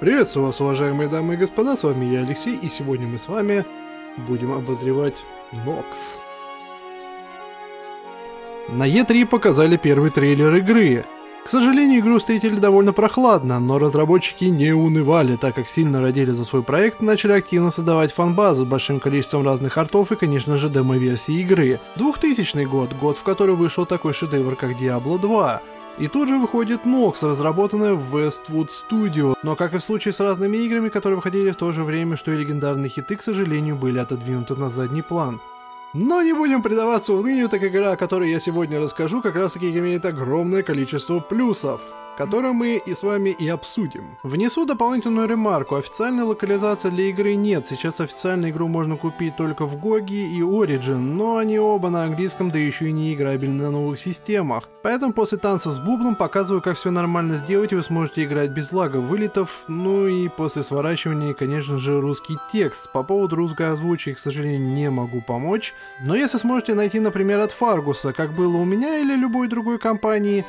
Приветствую вас, уважаемые дамы и господа, с вами я, Алексей, и сегодня мы с вами будем обозревать Nox. На E3 показали первый трейлер игры. К сожалению, игру встретили довольно прохладно, но разработчики не унывали, так как сильно родили за свой проект и начали активно создавать фан-базу с большим количеством разных артов и, конечно же, демо-версии игры. 2000 год, год, в который вышел такой шедевр, как Diablo 2. И тут же выходит Nox, разработанная в Westwood Studio. Но как и в случае с разными играми, которые выходили в то же время, что и легендарные хиты, к сожалению, были отодвинуты на задний план. Но не будем предаваться унынию, так игра, о которой я сегодня расскажу, как раз таки имеет огромное количество плюсов который мы и с вами и обсудим. Внесу дополнительную ремарку. Официальной локализации для игры нет. Сейчас официальную игру можно купить только в Гоги и Origin, но они оба на английском, да еще и не играбельны на новых системах. Поэтому после танца с бубном показываю, как все нормально сделать, и вы сможете играть без лагов, вылетов, ну и после сворачивания, конечно же, русский текст. По поводу русской озвучки, к сожалению, не могу помочь. Но если сможете найти, например, от Фаргуса, как было у меня или любой другой компании,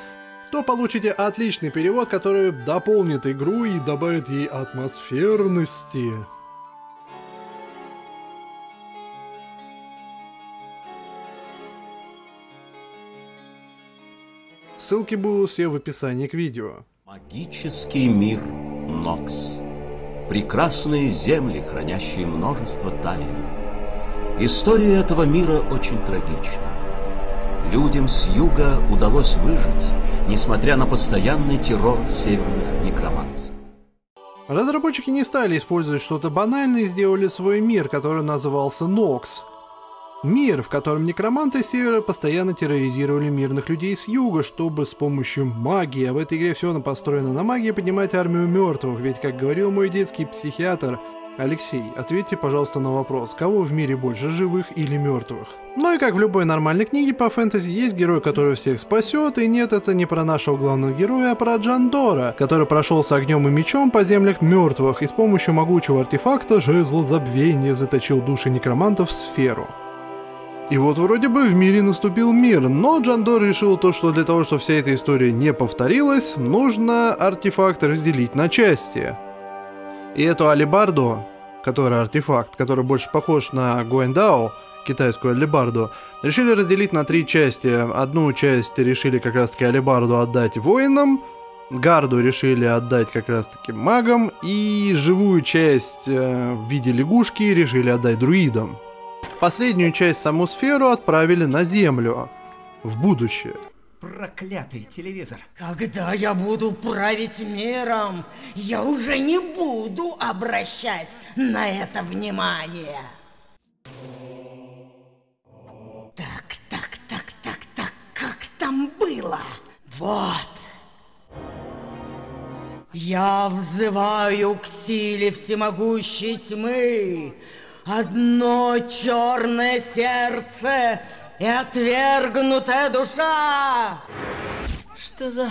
то получите отличный перевод, который дополнит игру и добавит ей атмосферности. Ссылки будут все в описании к видео. Магический мир Нокс. Прекрасные земли, хранящие множество тайн. История этого мира очень трагична. Людям с юга удалось выжить, несмотря на постоянный террор северных некроманцев. Разработчики не стали использовать что-то банальное и сделали свой мир, который назывался Нокс. Мир, в котором некроманты с севера постоянно терроризировали мирных людей с юга, чтобы с помощью магии, а в этой игре все построено на магии, поднимать армию мертвых, ведь, как говорил мой детский психиатр, Алексей, ответьте, пожалуйста, на вопрос, кого в мире больше, живых или мертвых? Ну и как в любой нормальной книге по фэнтези, есть герой, который всех спасет, и нет, это не про нашего главного героя, а про Джандора, который прошел с огнем и мечом по землях мертвых и с помощью могучего артефакта жезла забвения заточил души некромантов в сферу. И вот вроде бы в мире наступил мир, но Джандор решил то, что для того, чтобы вся эта история не повторилась, нужно артефакт разделить на части. И эту алибарду, которая артефакт, который больше похож на Гуэндао, китайскую алибарду, решили разделить на три части. Одну часть решили как раз-таки алибарду отдать воинам, гарду решили отдать как раз-таки магам, и живую часть э, в виде лягушки решили отдать друидам. Последнюю часть, саму сферу, отправили на Землю, в будущее. Проклятый телевизор. Когда я буду править миром, я уже не буду обращать на это внимание. Так, так, так, так, так, как там было? Вот. Я взываю к силе всемогущей тьмы. Одно черное сердце и отвергнутая душа. Что за...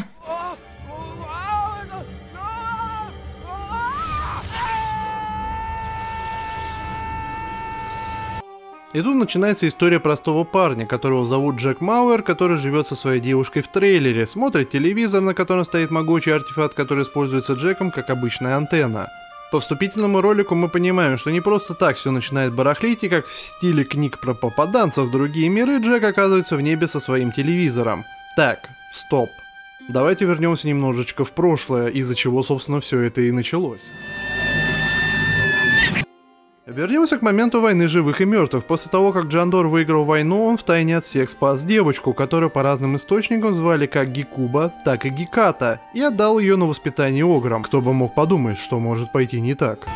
И тут начинается история простого парня, которого зовут Джек Мауэр, который живет со своей девушкой в трейлере, смотрит телевизор, на котором стоит могучий артефакт, который используется Джеком как обычная антенна. По вступительному ролику мы понимаем, что не просто так все начинает барахлить, и как в стиле книг про попаданцев в другие миры, Джек оказывается в небе со своим телевизором. Так, стоп. Давайте вернемся немножечко в прошлое, из-за чего, собственно, все это и началось. Вернемся к моменту войны живых и мертвых. После того, как Джандор выиграл войну, он втайне от всех спас девочку, которую по разным источникам звали как Гикуба, так и Гиката, и отдал ее на воспитание Ограм. Кто бы мог подумать, что может пойти не так.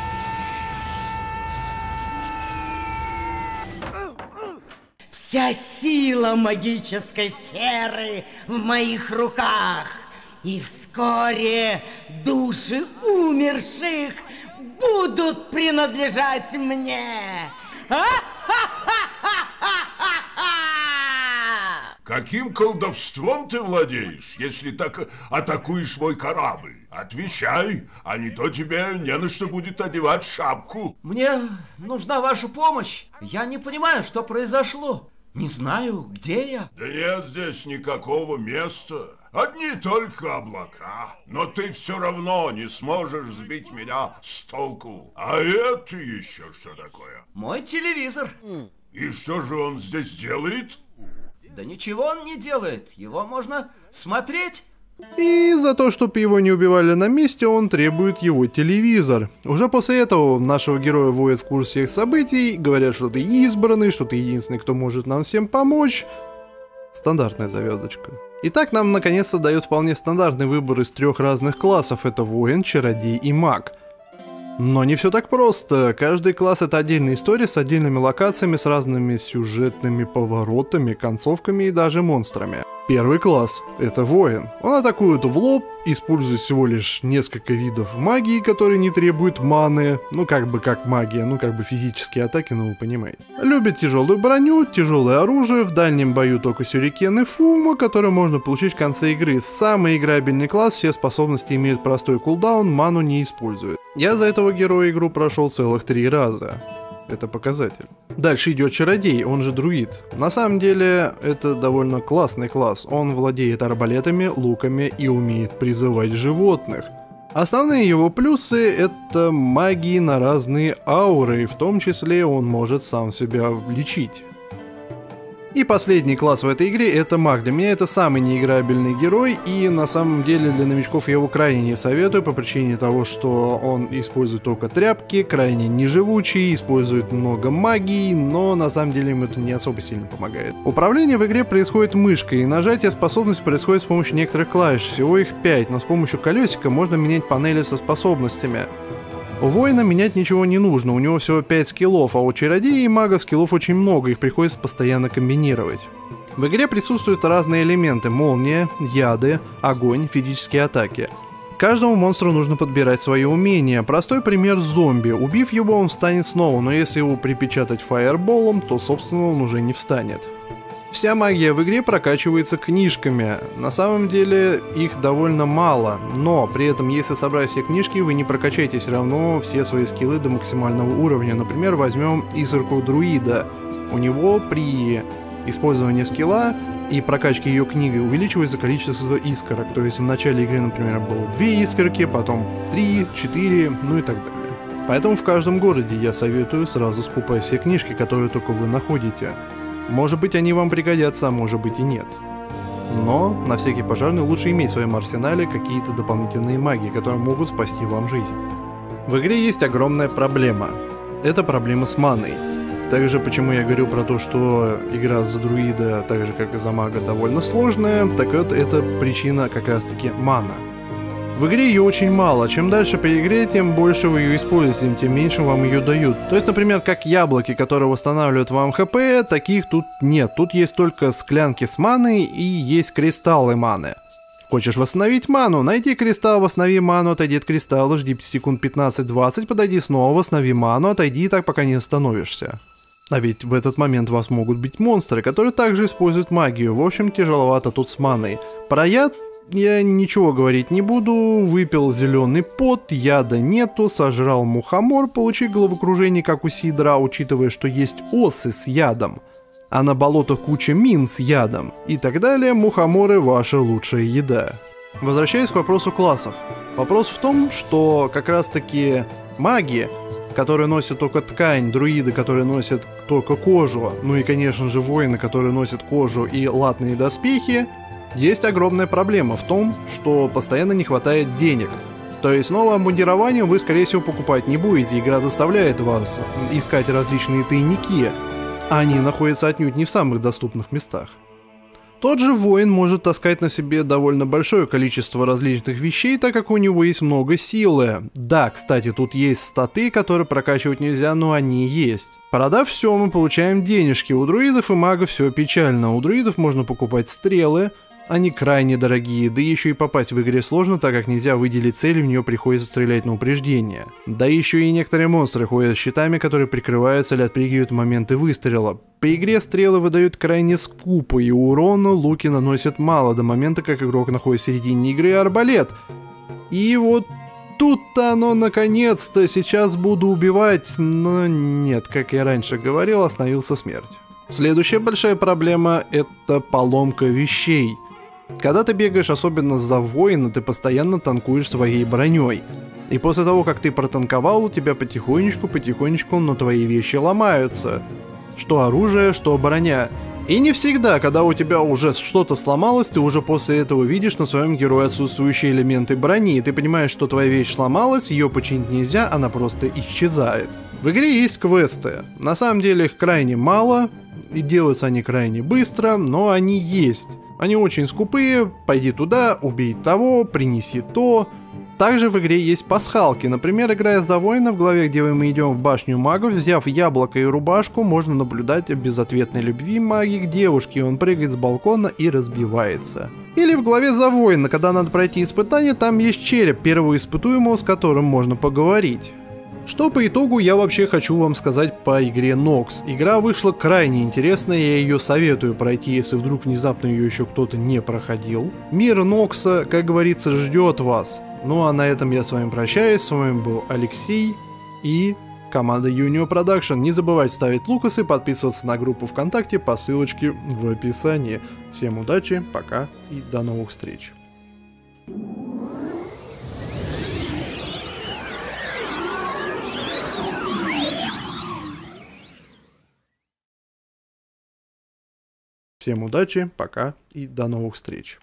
Вся сила магической сферы в моих руках. И вскоре души умерших будут принадлежать мне. Каким колдовством ты владеешь, если так атакуешь мой корабль? Отвечай, а не то тебе не на что будет одевать шапку. Мне нужна ваша помощь. Я не понимаю, что произошло. Не знаю, где я. Да нет здесь никакого места. Одни только облака. Но ты все равно не сможешь сбить меня с толку. А это еще что такое? Мой телевизор. И что же он здесь делает? Да ничего он не делает. Его можно смотреть. И за то, чтобы его не убивали на месте, он требует его телевизор. Уже после этого нашего героя вводят в курс всех событий, говорят, что ты избранный, что ты единственный, кто может нам всем помочь. Стандартная завязочка. Итак, нам наконец-то дают вполне стандартный выбор из трех разных классов. Это воин, чародей и маг. Но не все так просто. Каждый класс это отдельная история с отдельными локациями, с разными сюжетными поворотами, концовками и даже монстрами. Первый класс – это воин. Он атакует в лоб, использует всего лишь несколько видов магии, которые не требуют маны, ну как бы как магия, ну как бы физические атаки, ну вы понимаете. Любит тяжелую броню, тяжелое оружие, в дальнем бою только сюрикены Фума, которые можно получить в конце игры. Самый играбельный класс, все способности имеют простой кулдаун, ману не использует. Я за этого героя игру прошел целых три раза. Это показатель. Дальше идет чародей, он же друид. На самом деле, это довольно классный класс. Он владеет арбалетами, луками и умеет призывать животных. Основные его плюсы — это магии на разные ауры, в том числе он может сам себя лечить. И последний класс в этой игре это маг. Для меня это самый неиграбельный герой, и на самом деле для новичков я его крайне не советую по причине того, что он использует только тряпки, крайне неживучий, использует много магии, но на самом деле ему это не особо сильно помогает. Управление в игре происходит мышкой, и нажатие способности происходит с помощью некоторых клавиш, всего их 5, но с помощью колесика можно менять панели со способностями. У воина менять ничего не нужно, у него всего 5 скиллов, а у чародея и мага скиллов очень много, их приходится постоянно комбинировать. В игре присутствуют разные элементы – молния, яды, огонь, физические атаки. Каждому монстру нужно подбирать свои умения. Простой пример – зомби. Убив его, он встанет снова, но если его припечатать фаерболом, то, собственно, он уже не встанет. Вся магия в игре прокачивается книжками. На самом деле их довольно мало, но при этом если собрать все книжки, вы не прокачаете все равно все свои скиллы до максимального уровня. Например, возьмем искорку друида. У него при использовании скилла и прокачке ее книги увеличивается количество искорок. То есть в начале игры, например, было 2 искорки, потом 3, 4, ну и так далее. Поэтому в каждом городе я советую сразу скупать все книжки, которые только вы находите. Может быть они вам пригодятся, а может быть и нет. Но на всякий пожарный лучше иметь в своем арсенале какие-то дополнительные магии, которые могут спасти вам жизнь. В игре есть огромная проблема. Это проблема с маной. Также почему я говорю про то, что игра за друида, так же как и за мага, довольно сложная, так вот это причина как раз таки мана. В игре ее очень мало, чем дальше по игре, тем больше вы ее используете, тем меньше вам ее дают. То есть, например, как яблоки, которые восстанавливают вам хп, таких тут нет. Тут есть только склянки с маной и есть кристаллы маны. Хочешь восстановить ману? Найди кристалл, восстанови ману, отойди от кристалла, жди секунд 15-20, подойди снова, восстанови ману, отойди так, пока не остановишься. А ведь в этот момент вас могут быть монстры, которые также используют магию. В общем, тяжеловато тут с маной. Про яд я ничего говорить не буду, выпил зеленый пот, яда нету, сожрал мухомор, получи головокружение, как у Сидра, учитывая, что есть осы с ядом, а на болотах куча мин с ядом, и так далее, мухоморы ваша лучшая еда. Возвращаясь к вопросу классов. Вопрос в том, что как раз таки маги, которые носят только ткань, друиды, которые носят только кожу, ну и конечно же воины, которые носят кожу и латные доспехи, есть огромная проблема в том, что постоянно не хватает денег. То есть новое обмундирование вы, скорее всего, покупать не будете. Игра заставляет вас искать различные тайники, а они находятся отнюдь не в самых доступных местах. Тот же воин может таскать на себе довольно большое количество различных вещей, так как у него есть много силы. Да, кстати, тут есть статы, которые прокачивать нельзя, но они есть. Продав все, мы получаем денежки. У друидов и магов все печально. У друидов можно покупать стрелы, они крайне дорогие, да еще и попасть в игре сложно, так как нельзя выделить цель, и в нее приходится стрелять на упреждение. Да еще и некоторые монстры ходят с щитами, которые прикрываются или отпрыгивают в моменты выстрела. По игре стрелы выдают крайне скупо, и урона луки наносят мало до момента, как игрок находится в середине игры арбалет. И вот тут-то оно наконец-то, сейчас буду убивать, но нет, как я раньше говорил, остановился смерть. Следующая большая проблема это поломка вещей. Когда ты бегаешь особенно за воина, ты постоянно танкуешь своей броней. И после того, как ты протанковал, у тебя потихонечку-потихонечку, но твои вещи ломаются. Что оружие, что броня. И не всегда, когда у тебя уже что-то сломалось, ты уже после этого видишь на своем герое отсутствующие элементы брони, и ты понимаешь, что твоя вещь сломалась, ее починить нельзя, она просто исчезает. В игре есть квесты. На самом деле их крайне мало, и делаются они крайне быстро, но они есть. Они очень скупые, пойди туда, убей того, принеси то, также в игре есть пасхалки. Например, играя за воина, в главе, где мы идем в башню магов, взяв яблоко и рубашку, можно наблюдать о безответной любви маги к девушке, он прыгает с балкона и разбивается. Или в главе за воина, когда надо пройти испытание, там есть череп первого испытуемого, с которым можно поговорить. Что по итогу я вообще хочу вам сказать по игре Nox. Игра вышла крайне интересная, я ее советую пройти, если вдруг внезапно ее еще кто-то не проходил. Мир Нокса, как говорится, ждет вас. Ну а на этом я с вами прощаюсь. С вами был Алексей и команда Junior Production. Не забывайте ставить лукасы, подписываться на группу ВКонтакте по ссылочке в описании. Всем удачи, пока и до новых встреч. Всем удачи, пока и до новых встреч.